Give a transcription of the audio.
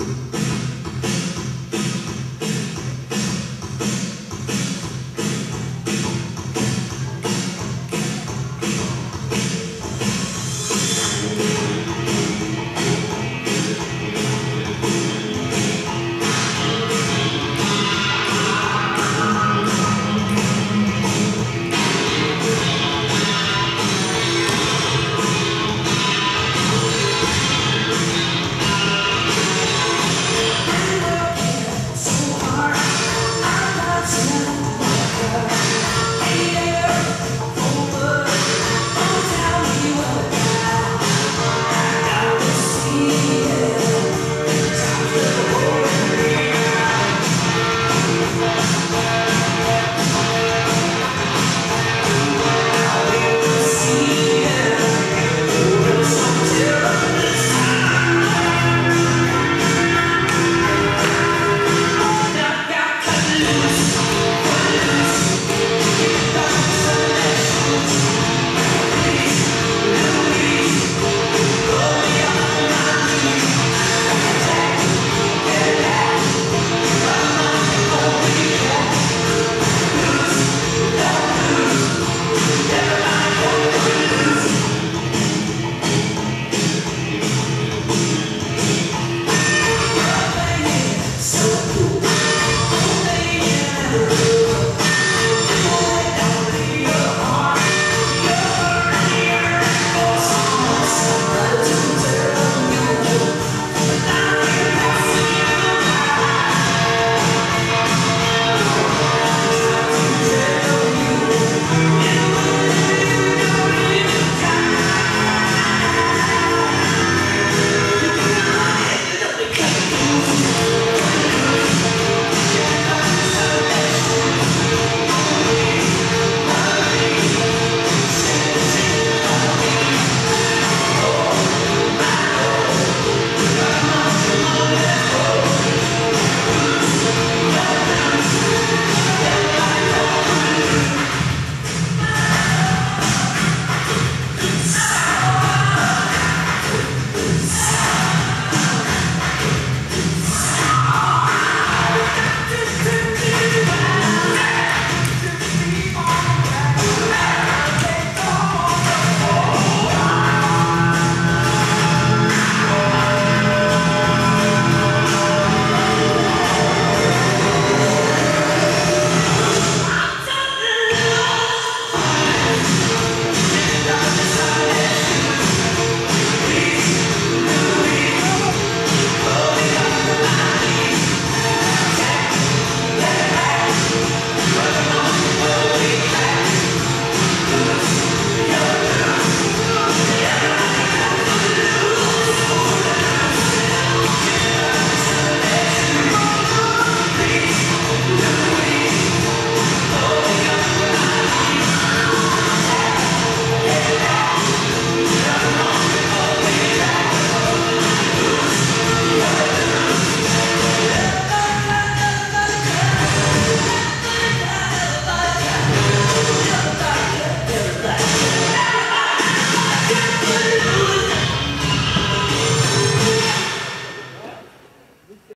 you.